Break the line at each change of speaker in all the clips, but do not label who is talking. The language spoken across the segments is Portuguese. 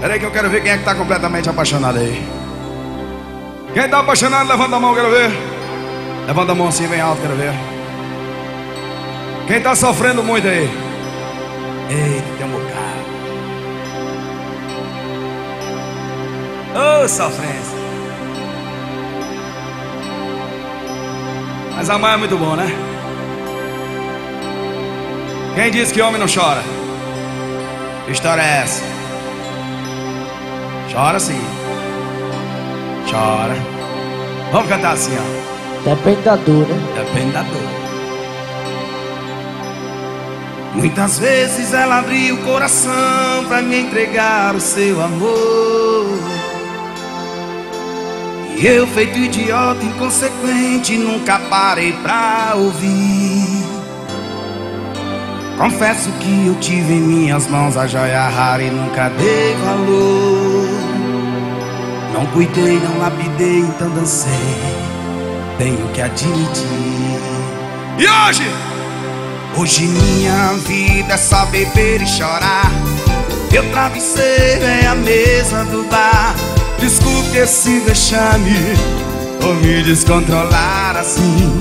Pera aí que eu quero ver quem é que tá completamente apaixonado aí. Quem tá apaixonado, levanta a mão, quero ver. Levanta a mão assim, bem alto, quero ver. Quem tá sofrendo muito aí? Eita, tem um bocado. Ô, oh, sofrência. Mas amar é muito bom, né? Quem diz que homem não chora? Que história é essa? Chora sim. Chora. Vamos cantar assim, ó.
Depende da dor, né?
Depende da dor. Muitas vezes ela abriu o coração pra me entregar o seu amor. E eu, feito idiota, inconsequente, nunca parei pra ouvir. Confesso que eu tive em minhas mãos a joia rara e nunca dei valor. Não cuidei, não lapidei, então dancei. Tenho que admitir. E hoje? Hoje minha vida é só beber e chorar. Meu travesseiro é a mesa do bar. Desculpe esse vexame, ou me descontrolar assim.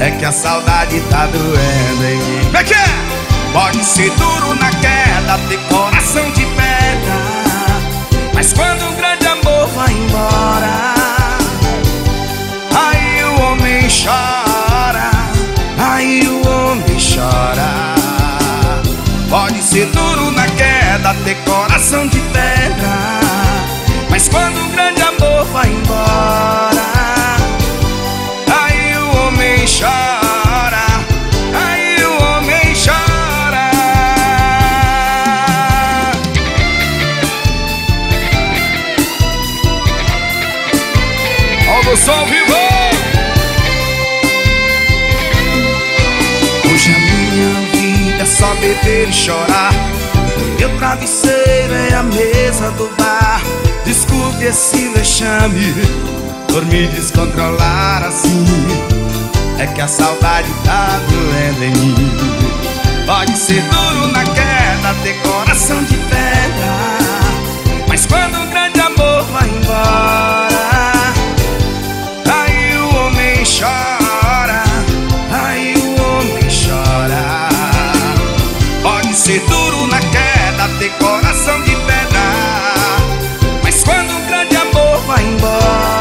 É que a saudade tá doendo em mim. Como é que é? Pode ser duro na queda, ter coração de pedra. Mas quando um grande chora. Pode ser duro na queda, ter coração de pedra. Mas quando um grande amor vai embora. chora, aí o homem chora. Olha o som vivo. Beber e chorar. Meu travesseiro é a mesa do bar. Desculpe esse vexame por me descontrolar assim. É que a saudade tá doendo em mim Pode ser duro na queda, ter coração de ser duro na queda, ter coração de pedra Mas quando um grande amor vai embora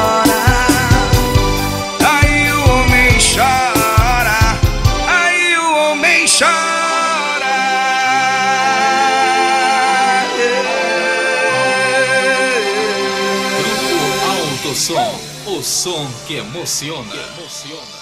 chora.
Grupo Alto Som, o som que emociona. Que emociona.